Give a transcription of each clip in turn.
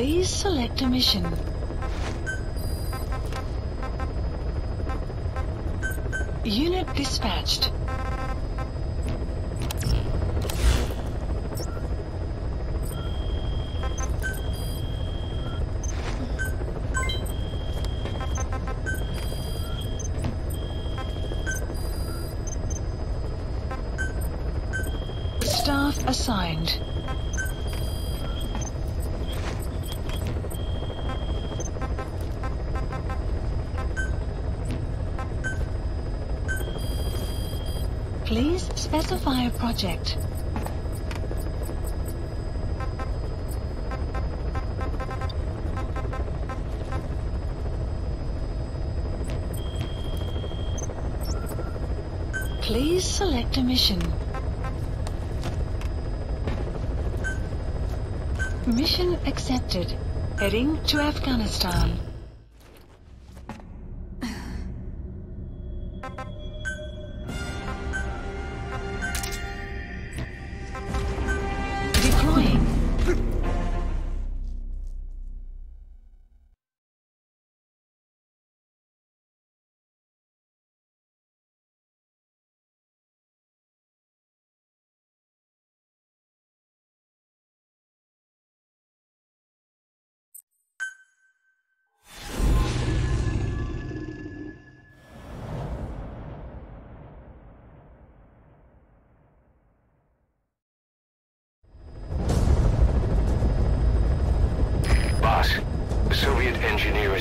Please select a mission. Unit dispatched. Please select a mission. Mission accepted. Heading to Afghanistan.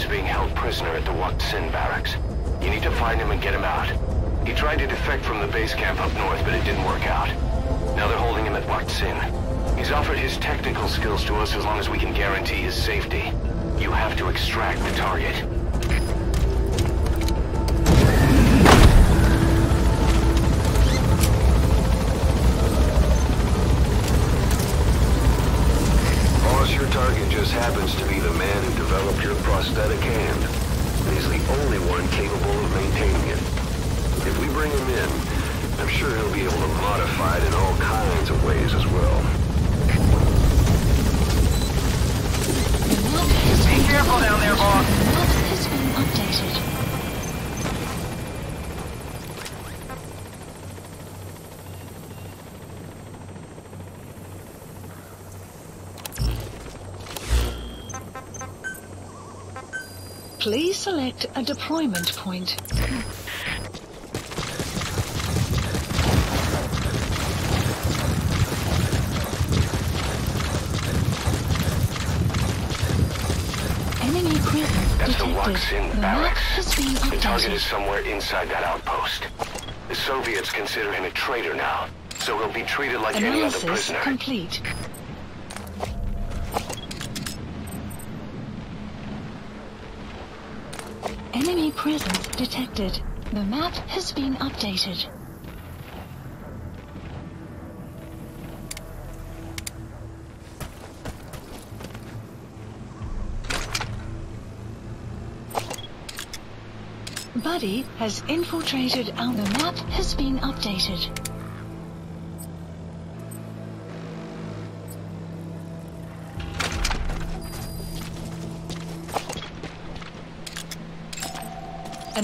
Being held prisoner at the Wakh Sind barracks. You need to find him and get him out. He tried to defect from the base camp up north, but it didn't work out. Now they're holding him at Wakh Sind. He's offered his technical skills to us as long as we can guarantee his safety. You have to extract the target. Your prosthetic hand. And he's the only one capable of maintaining it. If we bring him in, I'm sure he'll be able to modify it in all kinds of ways as well. Be careful down there, boss. Map has been updated. Please select a deployment point. Enemy That's the detected. The map barracks. has been The target is somewhere inside that outpost. The Soviets consider him a traitor now, so he'll be treated like any other Analysis prisoner. complete. Enemy presence detected. The map has been updated. Buddy has infiltrated our the map has been updated.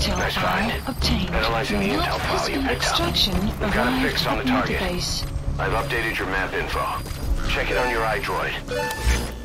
Intel file find. obtained. Analyzing the map intel file you picked up. extraction We've got a fix on the target. Base. I've updated your map info. Check it on your iDroid.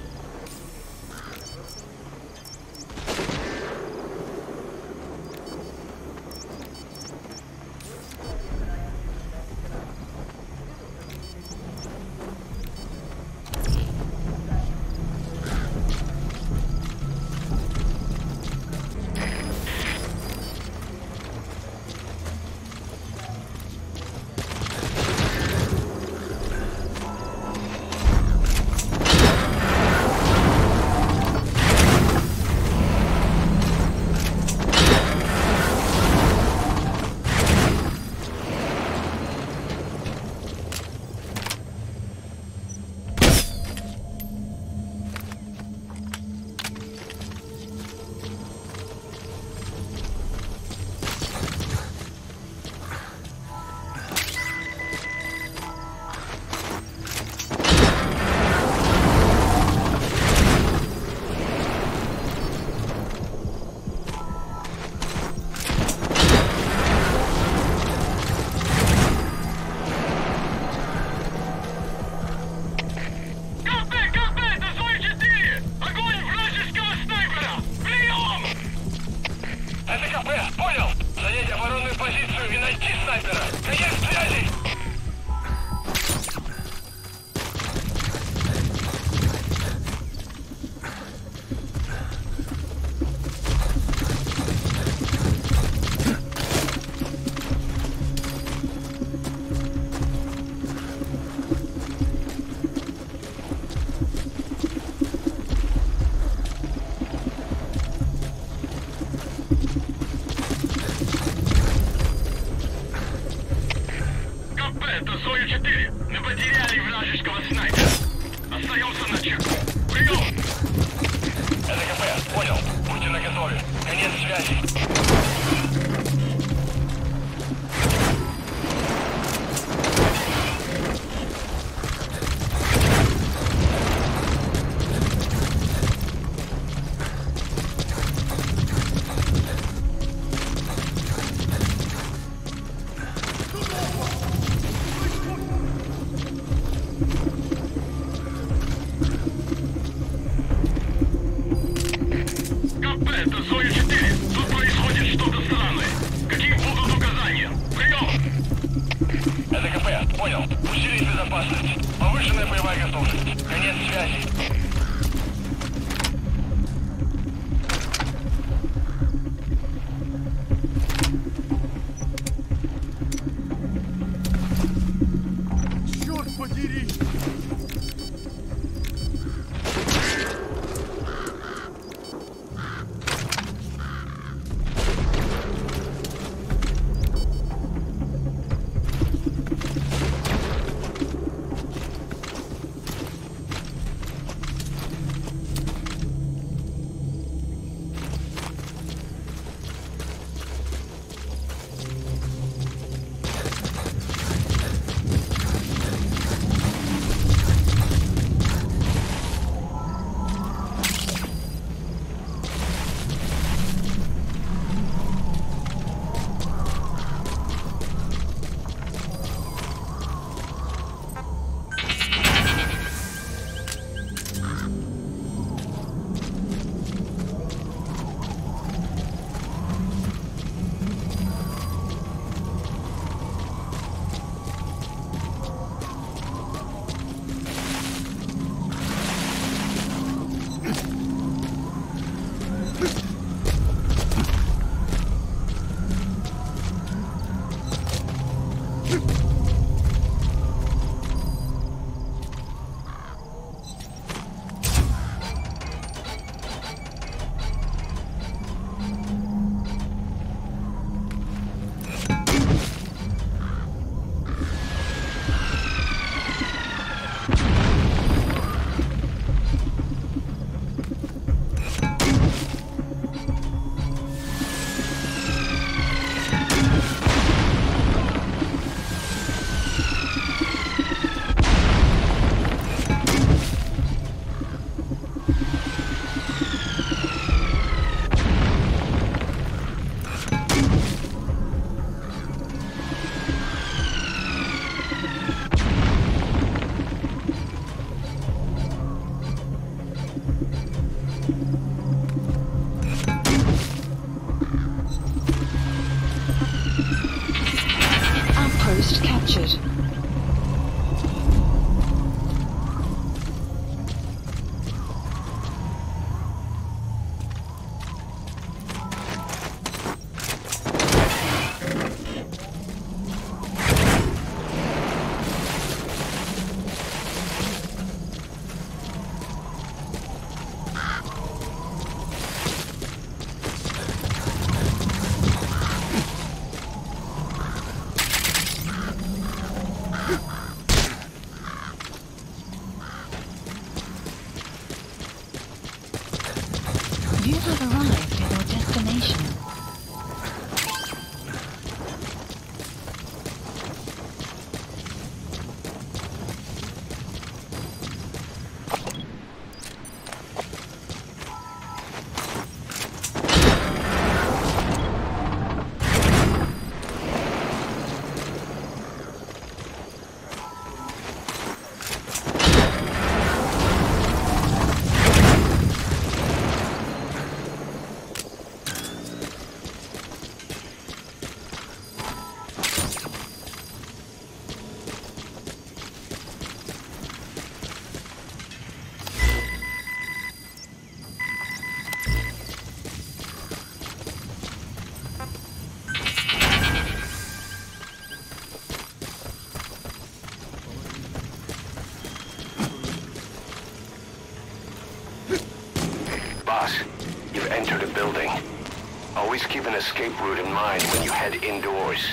Escape route in mind when you head indoors.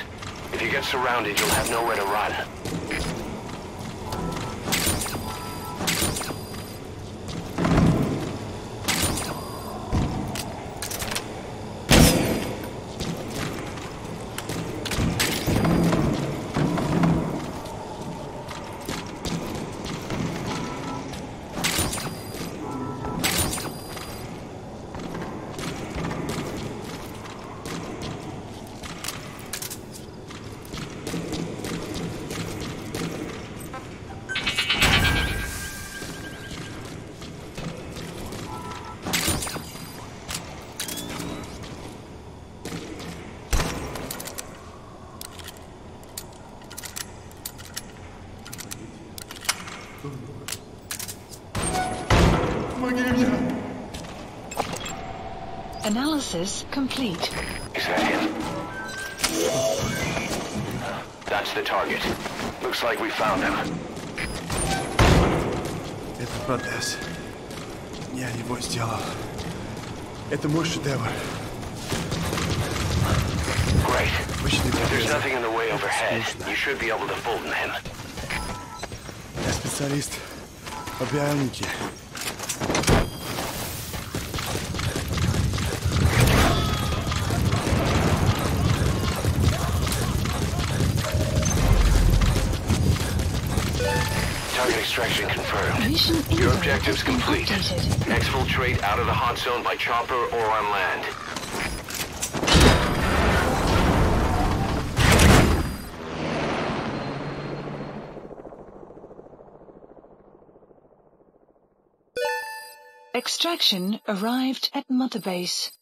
If you get surrounded, you'll have nowhere to run. Analysis complete. Is that him? That's the target. Looks like we found him. Это Протез. Я его сделал. Это мой шедевр. Great. Обычный If there's протез. nothing in the way overhead, Скучно. you should be able to Fulton him. Я специалист по бионике. Extraction confirmed. Mission Your objective's complete. updated. Exfiltrate out of the hot zone by chopper or on land. Extraction arrived at Mother Base.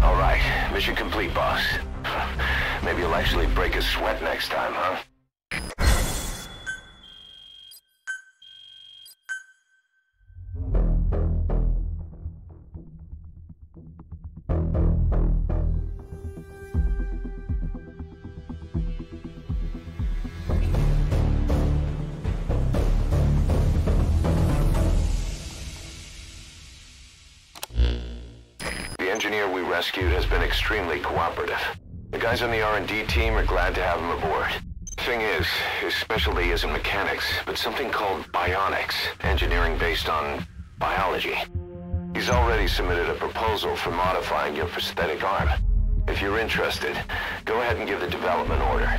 All right, mission complete, boss. Maybe you'll actually break a sweat next time, huh? The engineer we rescued has been extremely cooperative. Guys on the R&D team are glad to have him aboard. Thing is, his specialty isn't mechanics, but something called bionics, engineering based on biology. He's already submitted a proposal for modifying your prosthetic arm. If you're interested, go ahead and give the development order.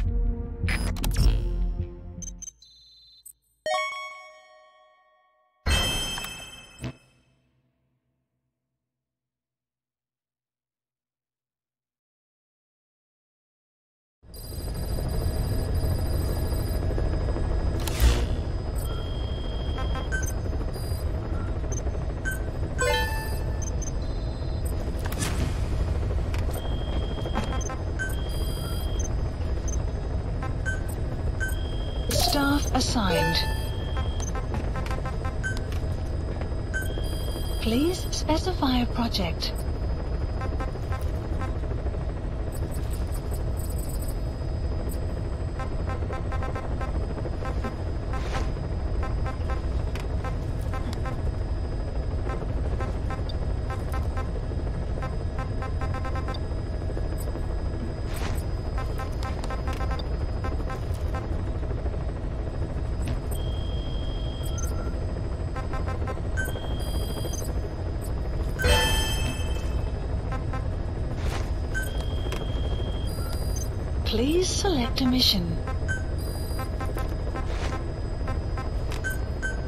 Mission.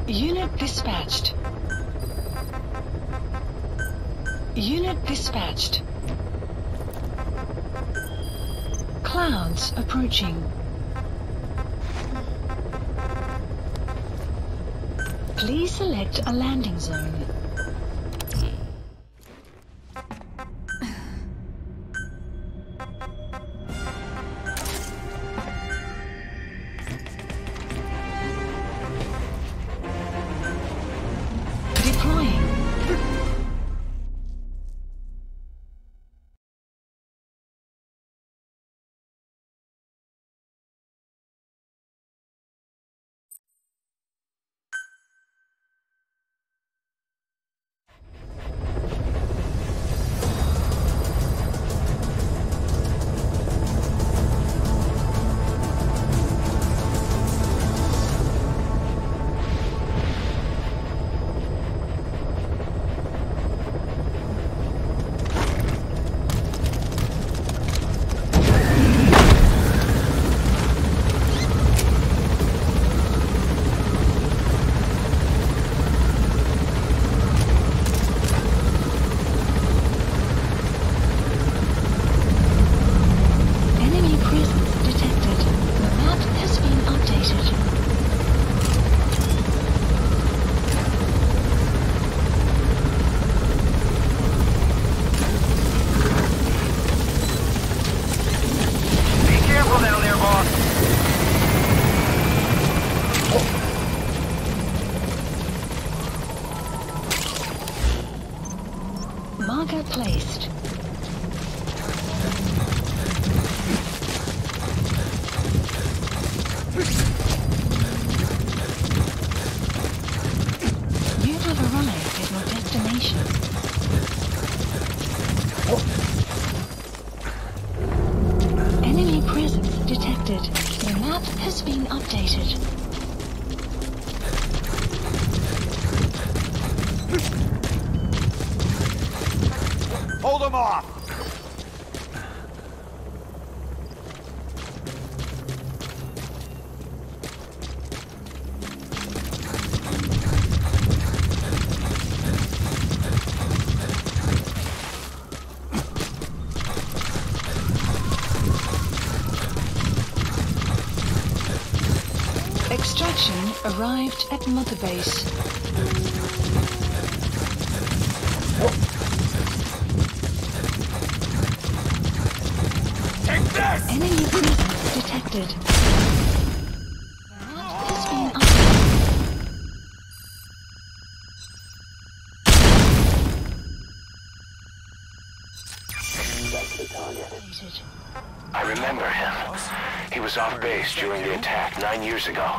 Unit dispatched. Unit dispatched. Clouds approaching. Please select a landing zone. Marker placed. Arrived at Mother Base. Take this! Enemy presence detected. Has been updated. Updated. I remember him. He was off base during the attack nine years ago.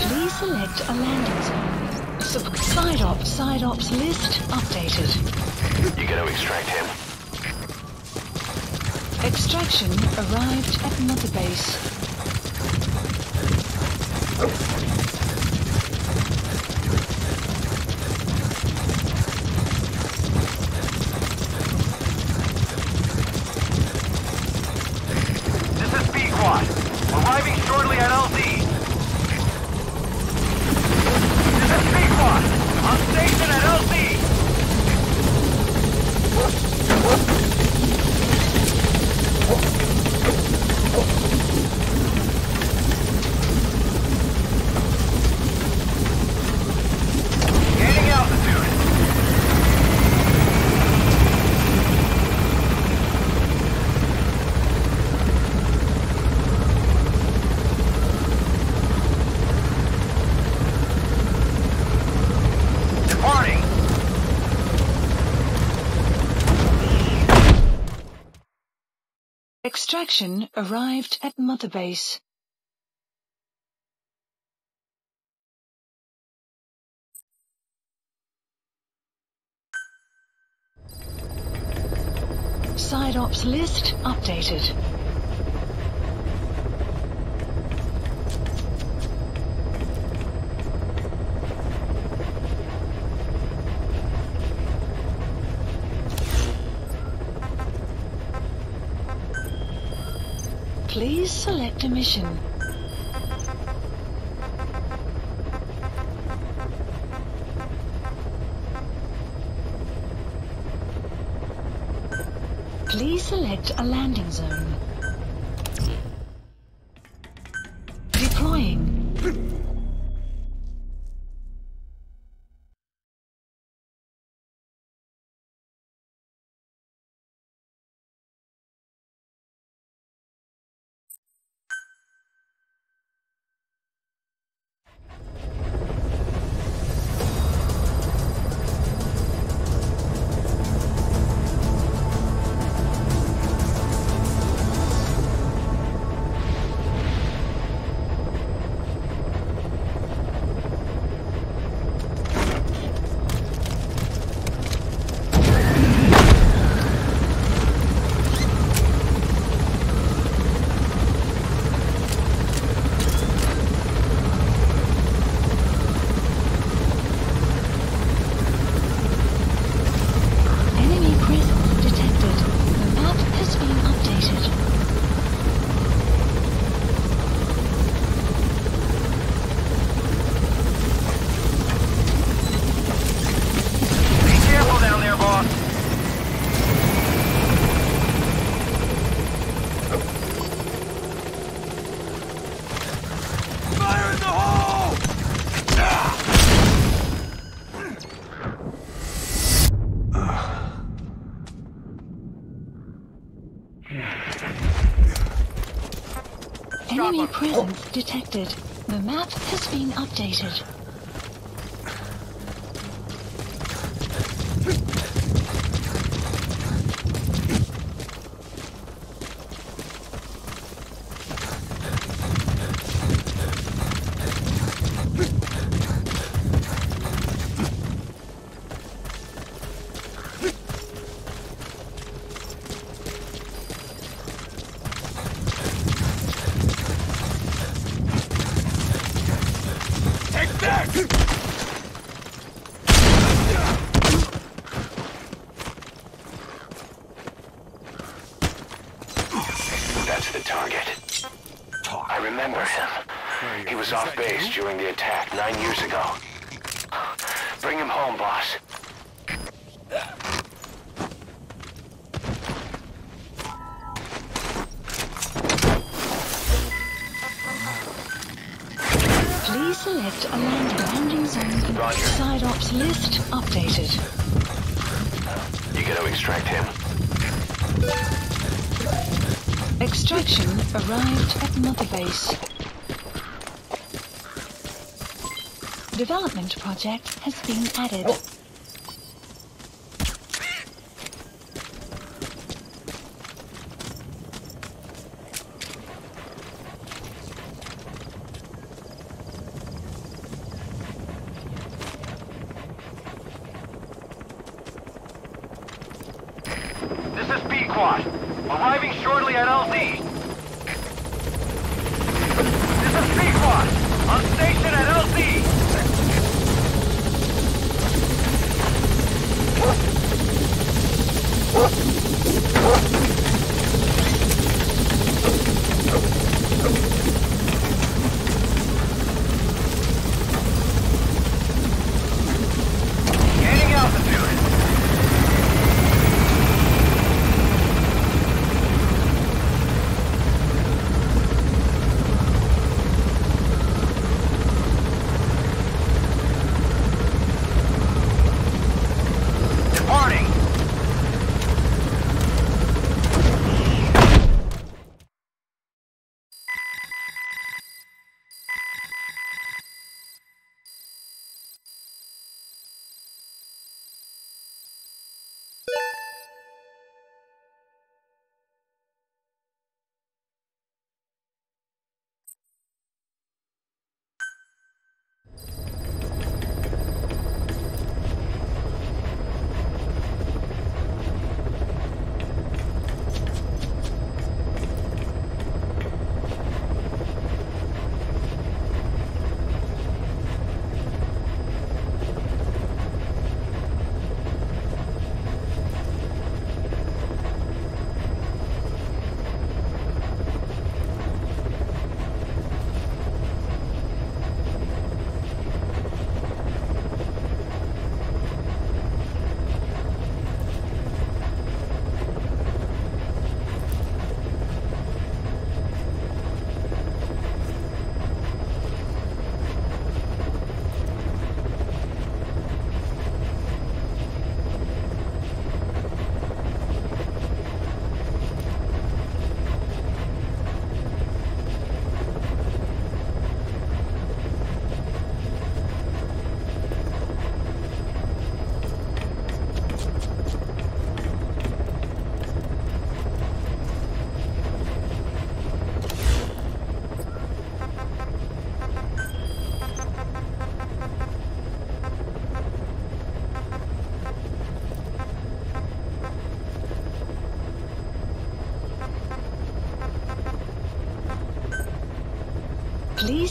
Please select a landing zone. Sub- side ops, side ops list updated. You gotta extract him. Extraction arrived at Mother Base. This extraction arrived at Mother Base. Side ops list updated. Please select a mission. Please select a landing zone. detected. The map has been updated. development project has been added. Oh.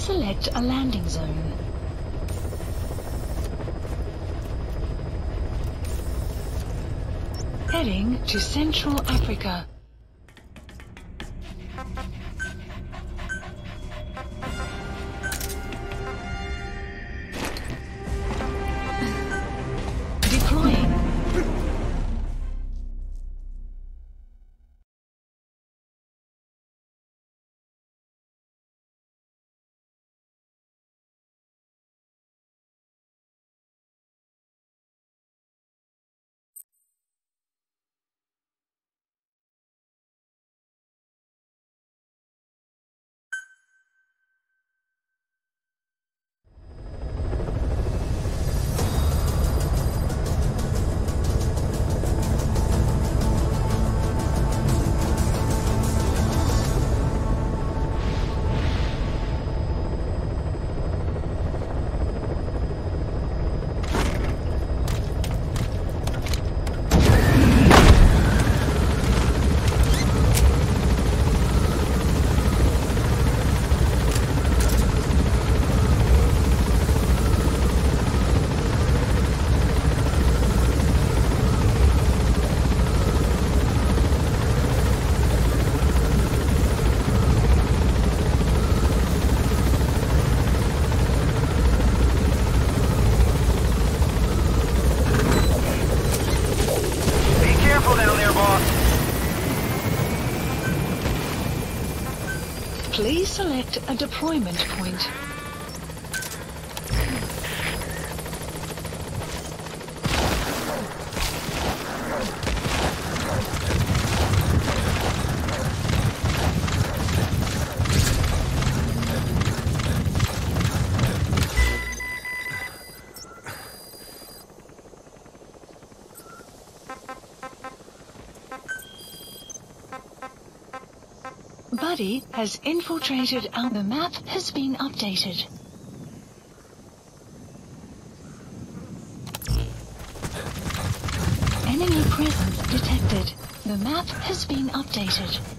Select a landing zone. Heading to Central Africa. Select a deployment Buddy has infiltrated and the map has been updated. Enemy presence detected. The map has been updated.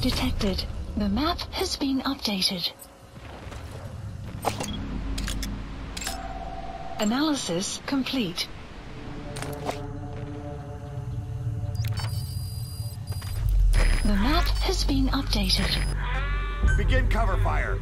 Detected. The map has been updated. Analysis complete. The map has been updated. Begin cover fire.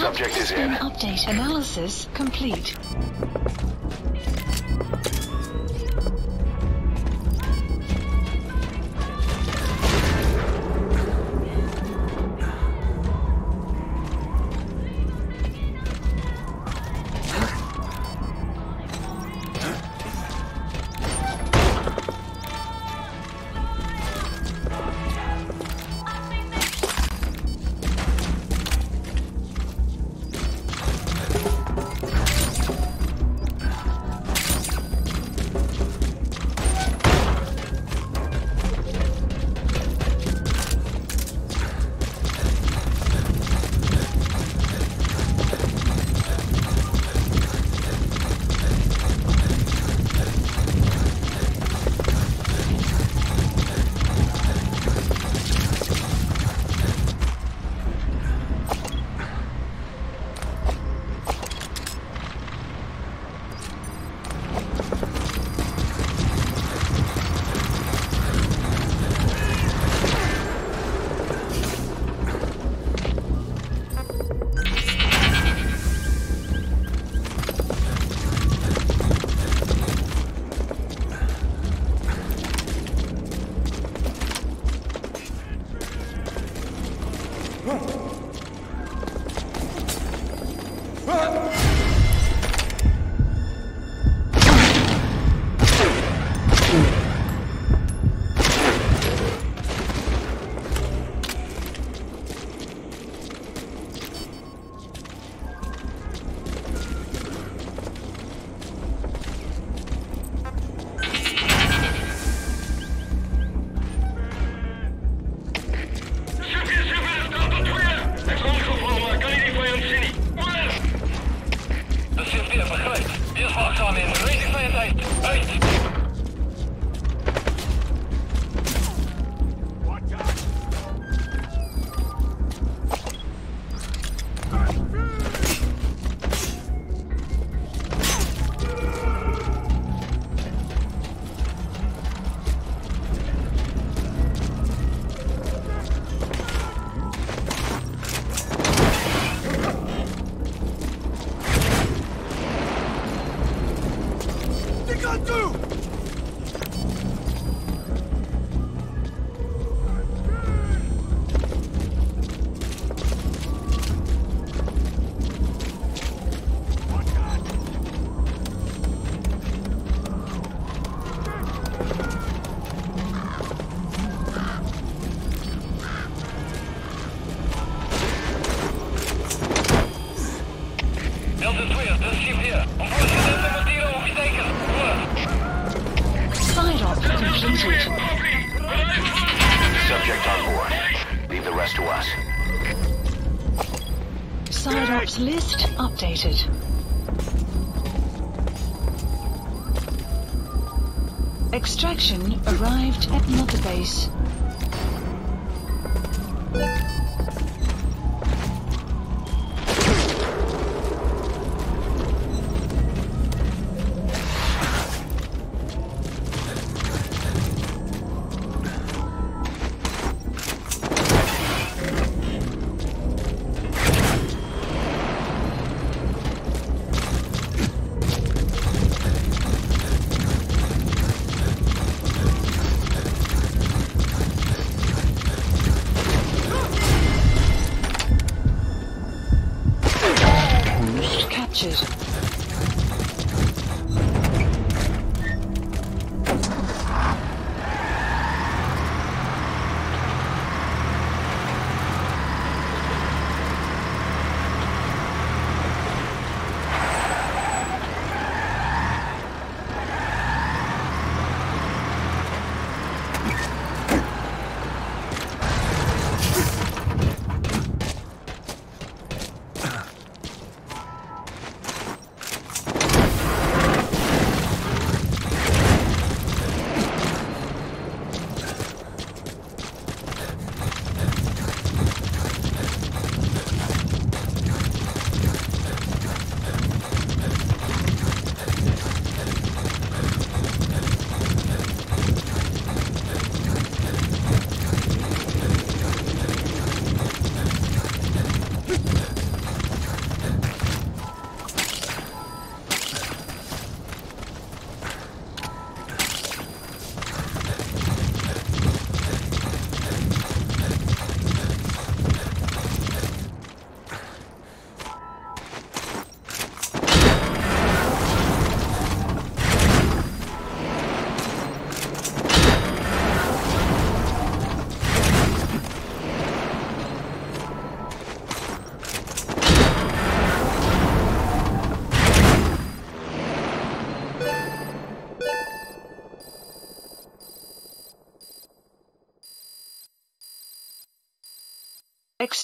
Subject is in. Update analysis complete. Delta 2, dit is Chief hier. Om voorzitter te monteren op je teken. Voor. Side op completed. Subject on board. Leave the rest to us. Side ops list updated. Extraction arrived at Mother Base.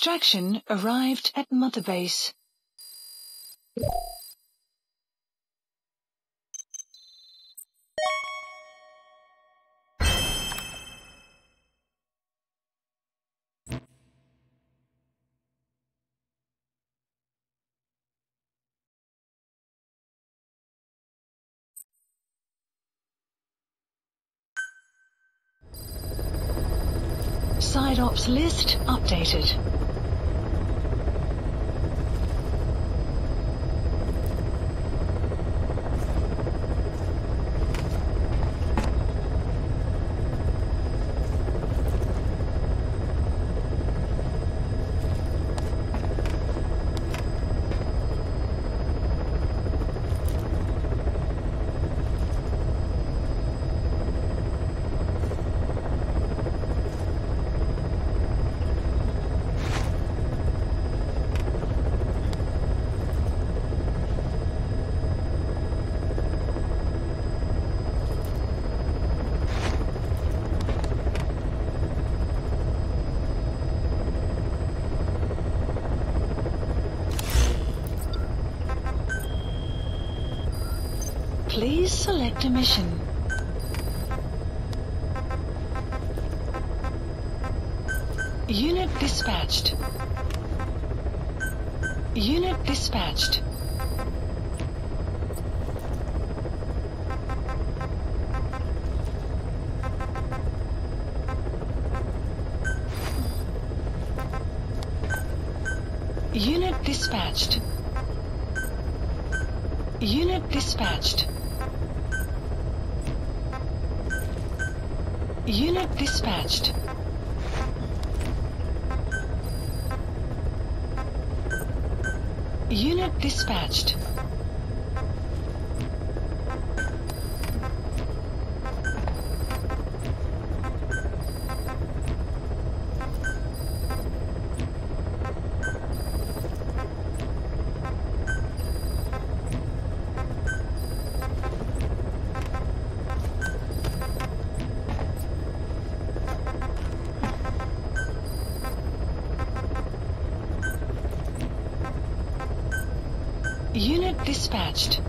Extraction arrived at Mother Base. Side ops list updated. Please mission. Unit dispatched. Unit dispatched.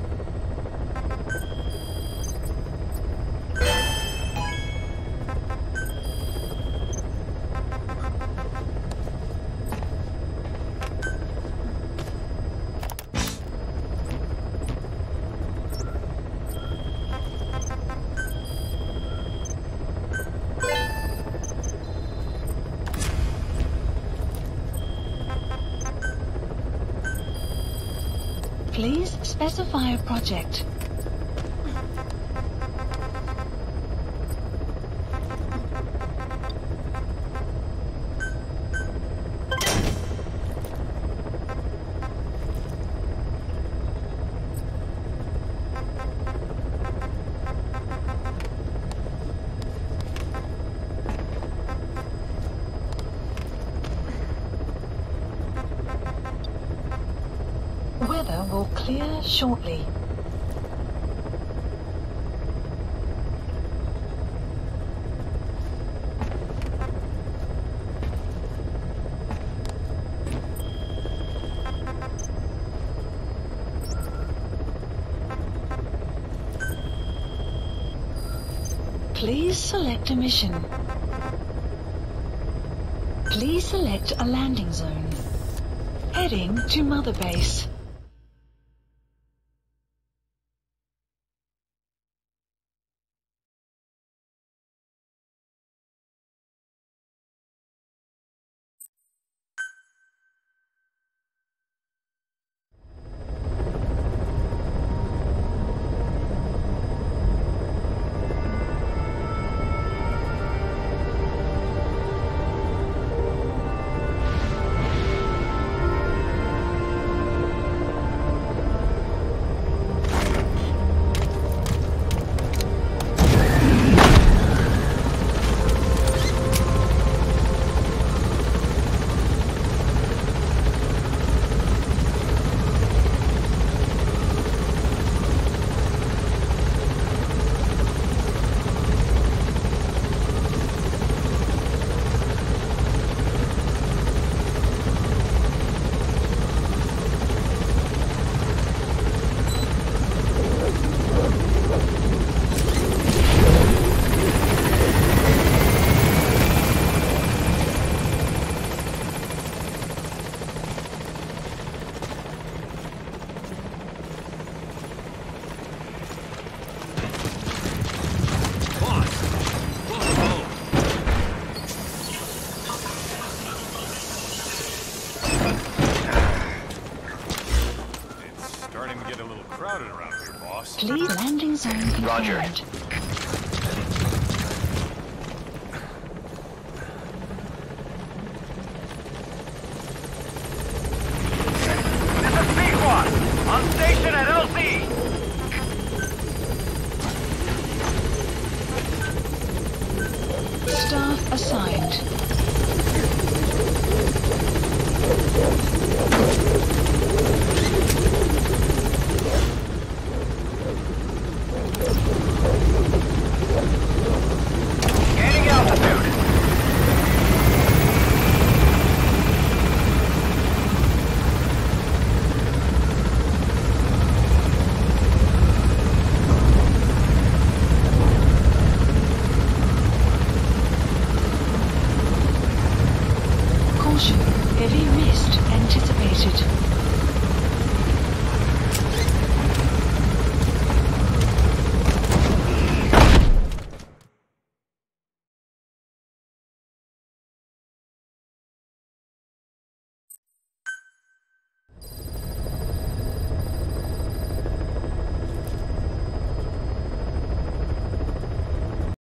Specify a project. Weather will clear shortly. Please select a mission. Please select a landing zone. Heading to Mother Base. Roger.